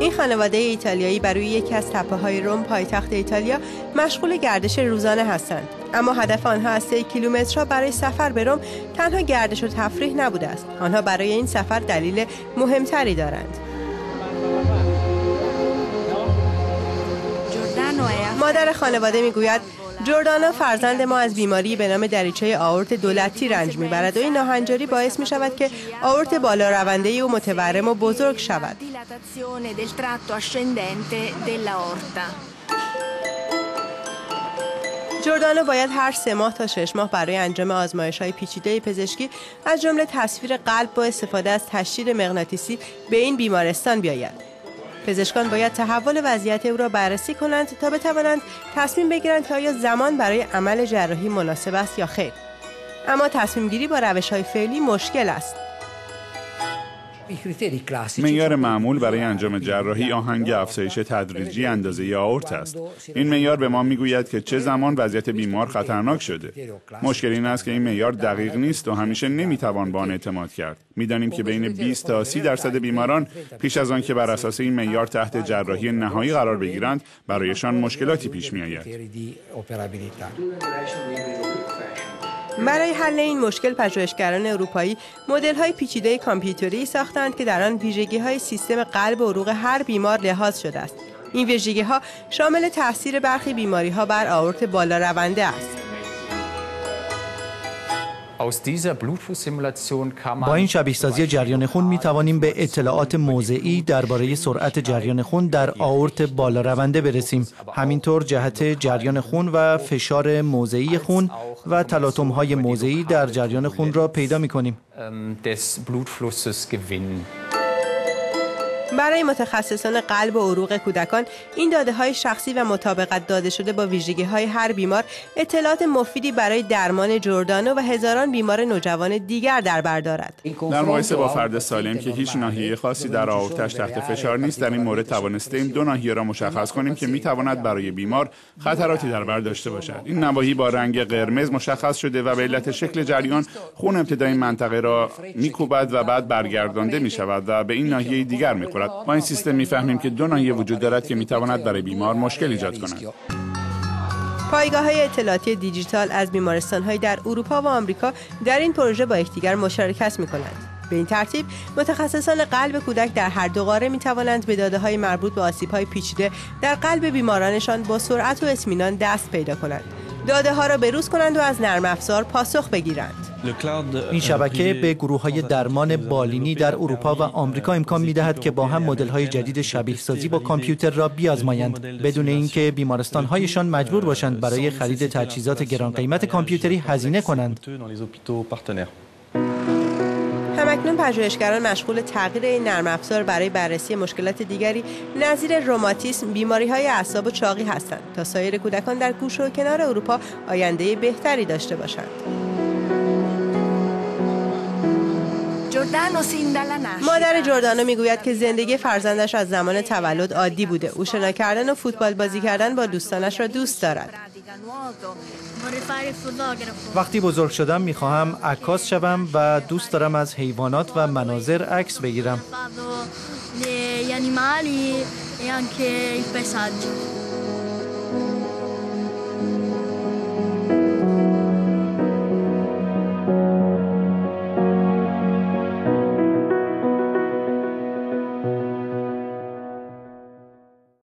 این خانواده ایتالیایی بر روی یکی از تپه های روم پایتخت ایتالیا مشغول گردش روزانه هستند. اما هدف آنها از سه کیلومترها برای سفر به روم تنها گردش و تفریح نبوده است. آنها برای این سفر دلیل مهمتری دارند. مادر خانواده می‌گوید جردانا فرزند ما از بیماری به نام دریچه آورت دولتی رنج می‌برد و این ناهنجاری باعث می شود که آورت بالا رونده او متورم و بزرگ شود. جردانو باید هر سه ماه تا شش ماه برای انجام آزمایش های پیچیده پزشکی از جمله تصویر قلب با استفاده از تشدید مغناطیسی به این بیمارستان بیاید. پزشکان باید تحول وضعیت او را بررسی کنند تا بتوانند تصمیم بگیرند که آیا زمان برای عمل جراحی مناسب است یا خیر. اما تصمیم گیری با روش های فعلی مشکل است. معیار معمول برای انجام جراحی آهنگ افزایش تدریجی اندازه آورت است. این معیار به ما می‌گوید که چه زمان وضعیت بیمار خطرناک شده. مشکل این است که این معیار دقیق نیست و همیشه نمی‌توان به آن اعتماد کرد. می‌دانیم که بین 20 تا 30 درصد بیماران پیش از آن که بر اساس این معیار تحت جراحی نهایی قرار بگیرند برایشان مشکلاتی پیش میآید. برای حل این مشکل پژوهشگران اروپایی مدل های پیچیده کامپیوتری ساختند که در آن ویژگی های سیستم قلب و عروق هر بیمار لحاظ شده است. این ویژگی ها شامل تاثیر برخی بیماری ها بر آورت بالا رونده است. با این شبیه سازی جریان خون می توانیم به اطلاعات موضعی درباره سرعت جریان خون در آورت بالا رونده برسیم. همینطور جهت جریان خون و فشار موضعی خون و تلاطم های موضعی در جریان خون را پیدا می کنیم برای متخصصان قلب و عروق کودکان این داده های شخصی و مطابقت داده شده با ویژگی های هر بیمار اطلاعات مفیدی برای درمان جردانو و هزاران بیمار نوجوان دیگر در بر دارد. در مقایسه با فرد سالم که هیچ ناحیه خاصی در آورتش تحت فشار نیست در این مورد توانستیم دو ناحیه را مشخص کنیم که می تواند برای بیمار خطراتی در بر داشته باشد. این نواحی با رنگ قرمز مشخص شده و به علت شکل جریان خون ابتدای منطقه را میکوبد و بعد برگردانده می شود و به این ناحیه دیگر می با این سیستم می‌فهمیم که دو ناحیه وجود دارد که می‌تواند برای بیمار مشکل ایجاد کند پایگاه های اطلاعاتی دیجیتال از بیمارستان های در اروپا و آمریکا در این پروژه با یکدیگر مشارکت می کنند. به این ترتیب متخصصان قلب کودک در هر دو قاره می توانند به داده های مربوط به آسیب های پیچیده در قلب بیمارانشان با سرعت و اطمینان دست پیدا کنند. داده ها را بروز کنند و از نرم افزار پاسخ بگیرند. این شبکه به گروه های درمان بالینی در اروپا و آمریکا امکان می دهد که با هم مدل های جدید شبیه سازی با کامپیوتر را بیازمایند بدون اینکه بیمارستان هایشان مجبور باشند برای خرید تجهیزات گران قیمت کامپیوتری هزینه کنند. همکنون پژوهشگران مشغول تغییر این نرم افزار برای بررسی مشکلات دیگری نظیر روماتیسم، بیماری های اعصاب و چاقی هستند تا سایر کودکان در گوش و کنار اروپا آینده بهتری داشته باشند. مادر جردانو می‌گوید که زندگی فرزندش از زمان تولد عادی بوده. او شنا کردن و فوتبال بازی کردن با دوستانش را دوست دارد. وقتی بزرگ شدم می‌خواهم عکاس شوم و دوست دارم از حیوانات و مناظر عکس بگیرم.